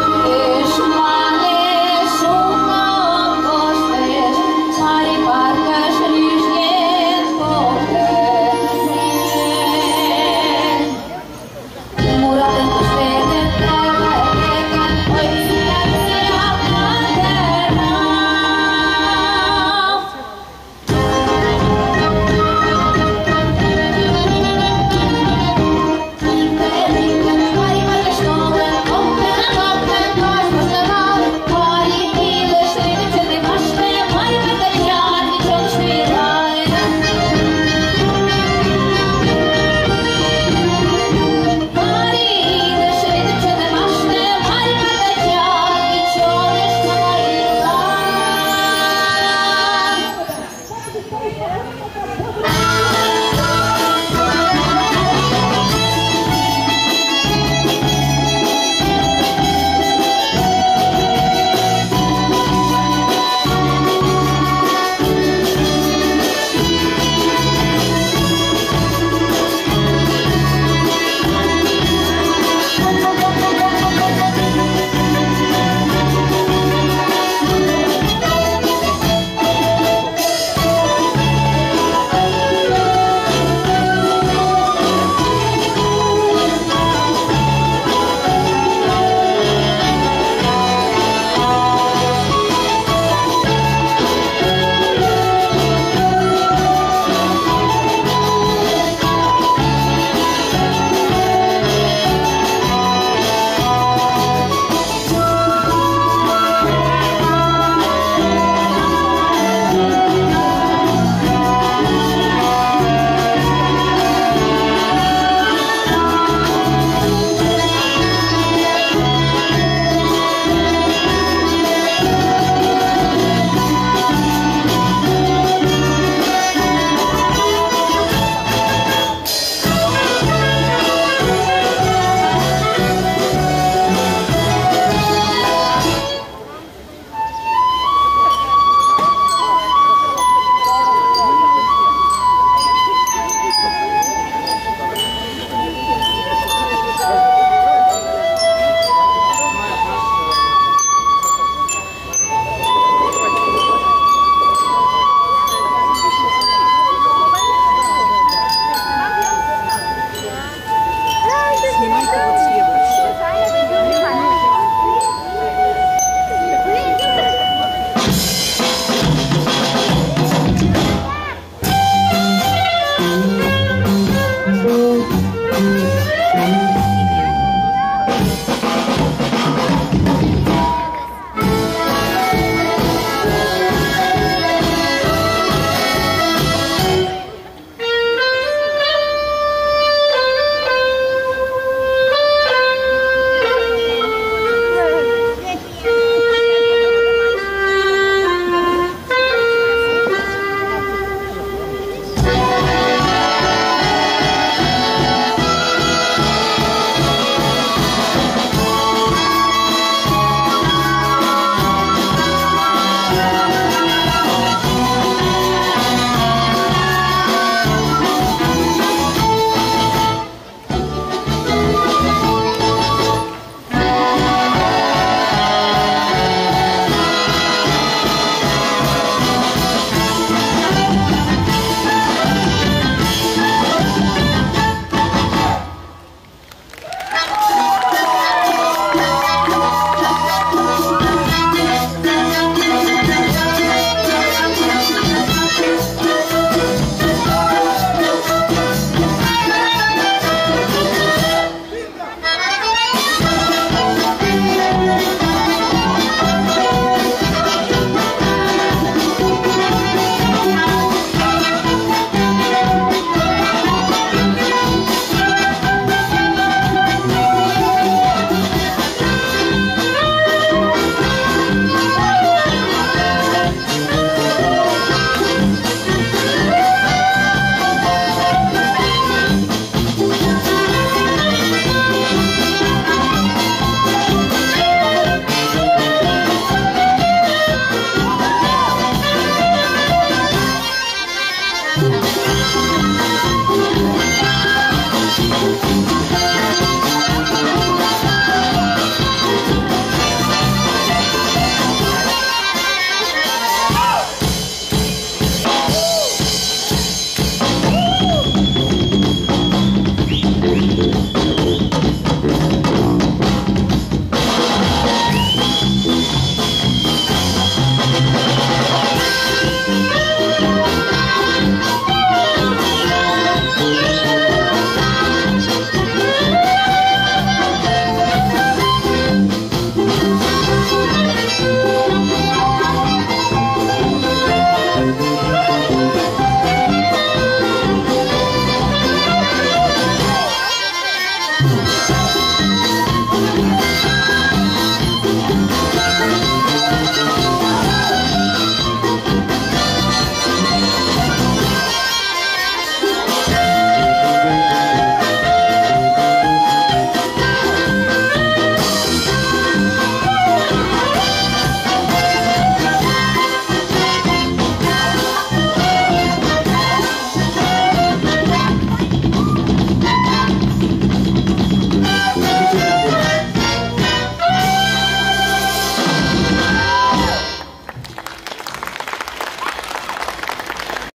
Oh.